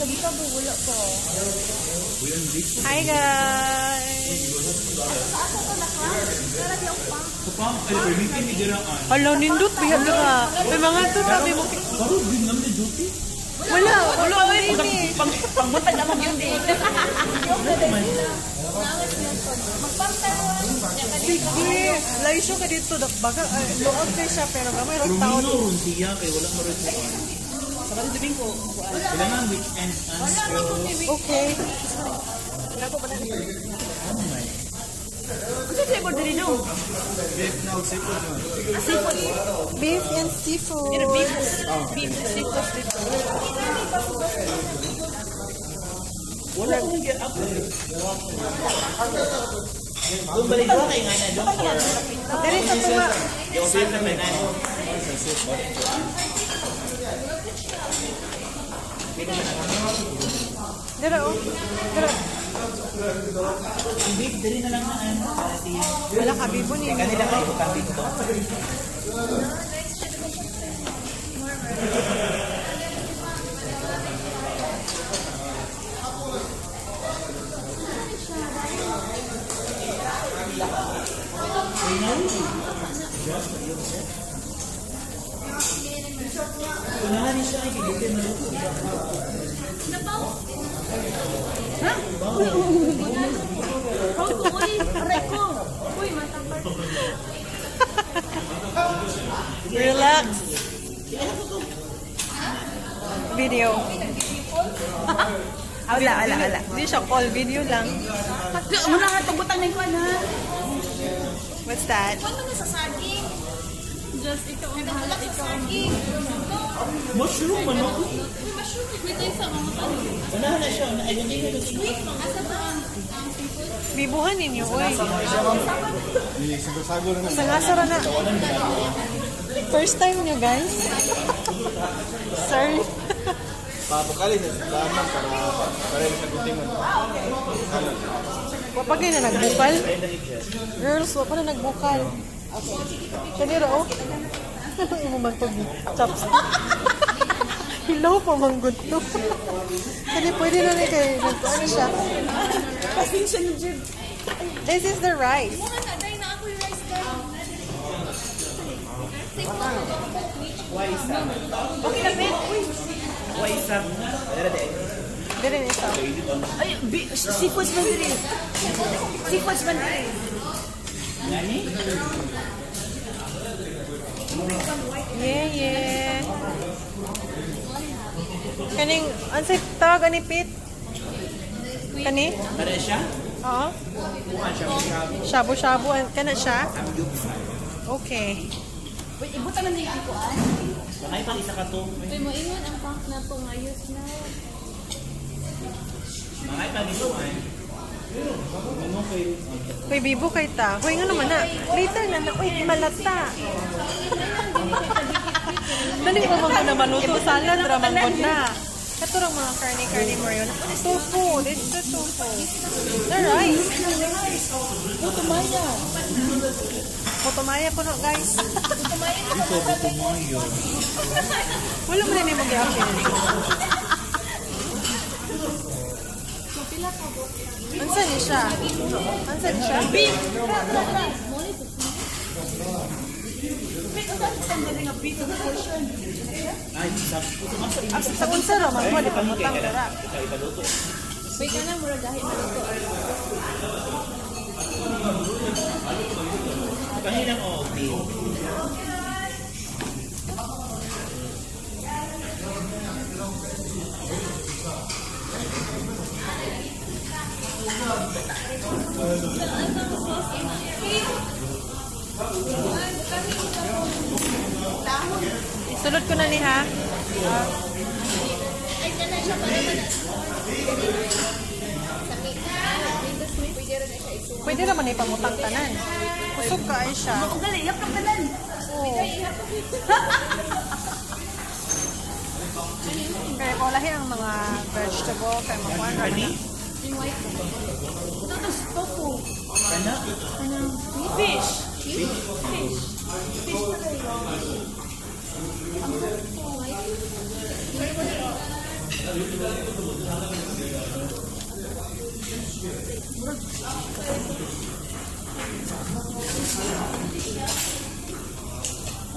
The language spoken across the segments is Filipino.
Sa po, wala po. Hi guys! Hala, nindot, bihan ka. May mga to, sabi mo. Karo, din naman ni duty. Wala, wala ko rin eh. Pang, pangmatag naman yun eh. Sige, laisyo ka dito. Baga, ay, lood kayo siya, pero gamay rin tao. Rumino, ron siya, kay wala mo rin Saka dito ko. Kailangan weekend and so. Okay. Ano flavor din no? Seafood. Beef and seafood. Beef. Beef. Seafood dito. Wala ko nag-get up. Doon balik ko kay nga na doon. Dari sa save na may nani. Dara, oh. Dara. Ang beef, dali na lang na ano. Para si... Wala ka, bibo ni. Kanila kayo, bukang beef to. Unahan niya siya ay kigutin na luto. Uy, aray ko. Uy, matapad. Relax. Video. Ala, ala, ala. Hindi siya call. Video lang. Muna nga itong butang ng kwan ha. What's that? Ano na sa saging? Just ikaw ang bahala. Ikaw ang Mushroom, ano? mushroom. May tayo sa mga kwan. Unahan na siya. Ay, hindi na luto. Asa pa ang seafood? Bibuhan ninyo, oy. Sangasara na. First time nyo, guys. Sorry. Papakali na sa laman para para sa gutingan. Wapa kayo na nagbukal? Girls, wapa na nagbukal. Kanira, oh. Imo man pag chops. Hilaw pa man good to. Kani pwede na ni kay nagtuan siya. Pasensya ni Jib. This is the rice. Day na ako yung rice guys. Okay na, Ben. Why is that? Dara de. Dili ni isa. Ay, seafoods man din. Seafoods man din. Nani? Yeah, yeah. Kaning, ansay tawag ani Pit? Kani? Para siya? Oo. Shabu-shabu. an- Kana siya? Okay. Wait, ibutan na niya ko ah. Bakay pang isa ka to. Uy, mo ingon ang pang na to ngayos na. Bakay pang ito ay. Ano kay Uy, bibo kay ta. Uy, nga naman na. Later na na. Uy, malata. Dali mo mga naman luto. Salad, ramang na. Ito lang mga karni-karni mo yun. Tofu. This is the tofu. The rice. Putumaya. Potomaya po no, guys. Putumaya na Ito ba tumayo? Wala mo na ni mag-akin. Ansa ni siya? Ansa ni siya? beef. Wait, ang dami sa mga nga beef na portion. Ay, sa tumasa Ah, Sa unsa ra man mo di pa mutang dara. Ikaw ipaluto. Wait ka na, mura dahil na ito. Kahilang okay. Sulod ko na ni ha. Pwede naman na ipamutang tanan. Kusog ka ay siya. Ako gali, yak ng tanan. Oo. Kaya ko lahi ang mga vegetable, kaya makuha na. Ready? Yung white. Ito, tofu. Kana? Anong fish? Fish? Fish. Fish pa. Ang white.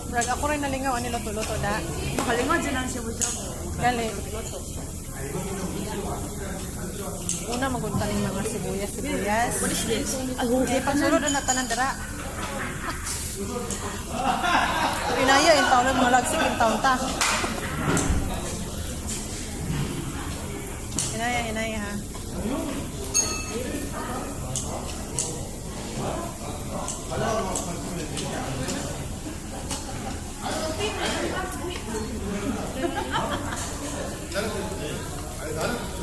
Brag, ako rin nalingaw ang niluto-luto da. Makalingon dyan ang siya mo. Gali. Una magunta ng mga sibuyas, sibuyas. What is this? Hindi, pagsulod na tanan dara. Inaya, in taon na mga lagsik, in taon ta. Inaya, inaya ha.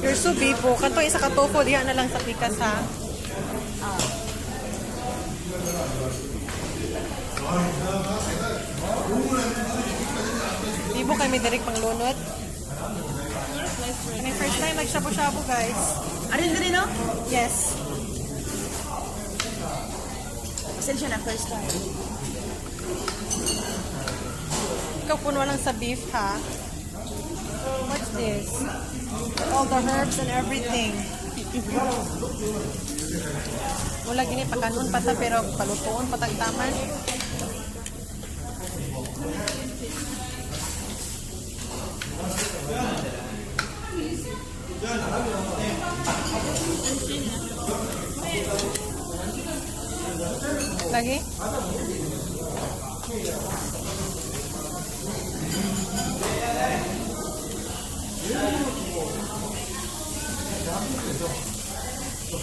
You're so bipo. Kanto isa ka tofu, diha na lang sa pikas ha. Bibo kami direct pang. Kani first time nagshabu-shabu guys. Arin din no? Yes. Pasensya na first time. Ikaw puno lang sa beef ha. What's this? All the herbs and everything. Wala gini pakanon pa ta pero palutuon pa tagtaman. Lagi?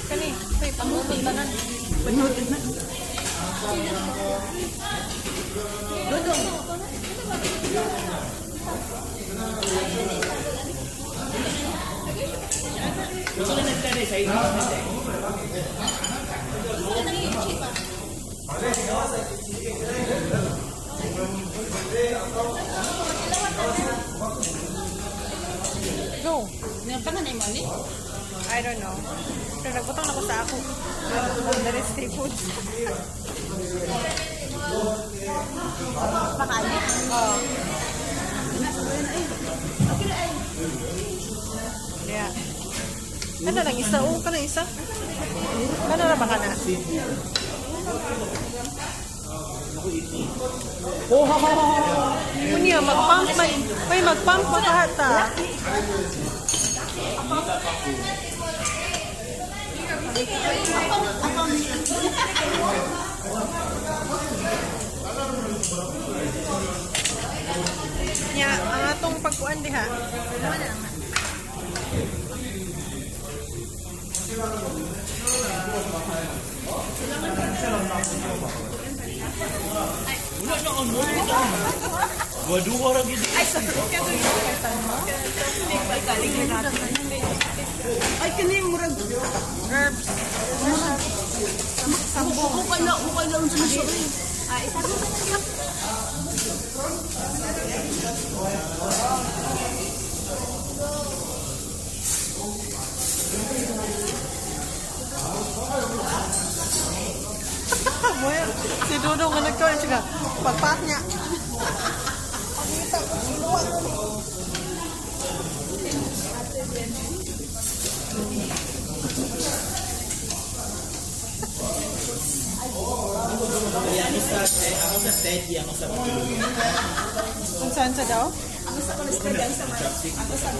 Kani, kay pangutod tanan. Panutod na. Dodong. Gusto na nagtari sa inyo. Go. Nagpana na yung mali? I don't know. Pero nagbutang na ko sa ako. There is seafood. Pakali. Oo. Yeah. Ano lang isa? Oo, ka na isa? Ano na ba ka na? Kunya, mag-pump may, may mag-pump pa ka hata. Nya, ang atong pagkuan diha. Waduha ra gid. Ay, sa ka to yung Pagkaling na natin. Ay, kani yung murag. Herbs. Sambong. Mukha na, mukha na lang sa siya. Ay, isa ko Moya, si Dudong nga nagkaroon siya. Pagpat niya. Ano sa ako sa steady ako sa Kung saan sa daw? Ang sa kolesterol ang sa Ako sa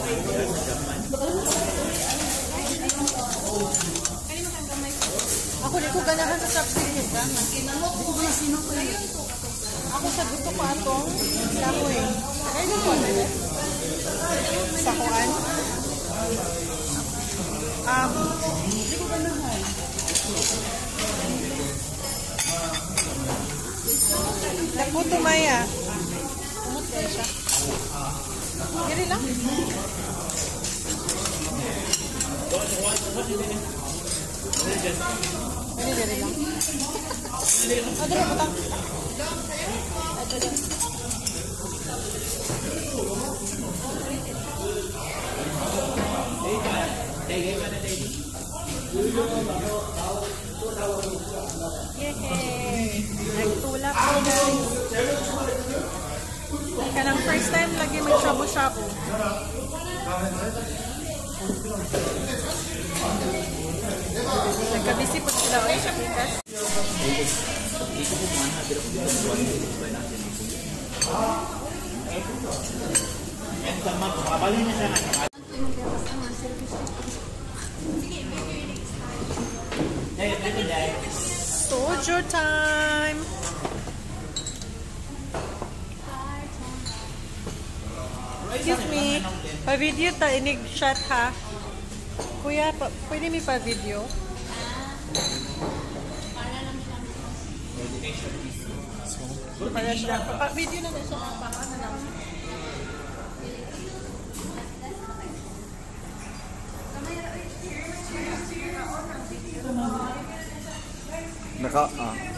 Ako di ko ganahan sa chopstick yun ka. Kinamot ko ba sino ko? Ako sa gusto ko atong. Ay, di ko yun? Sa kuan? Um, Hindi ko ganahan. nagputo maya. Kumot kayo siya. Giri lang. Giri, giri lang. Ah, dali, butang. Ito, dali. Yay! Nagtulak ko guys. Kanang first time lagi may shabu-shabu. Nagkabisi po sila ulit sa pitas. Yan sa mga kumabali na siya na. Dahil, Sojo time! Excuse me, pa-video ta, inig shot ha. Kuya, pa, pwede mi pa-video? Para siya. Pa-video na na siya. Pa-ano lang. 好啊。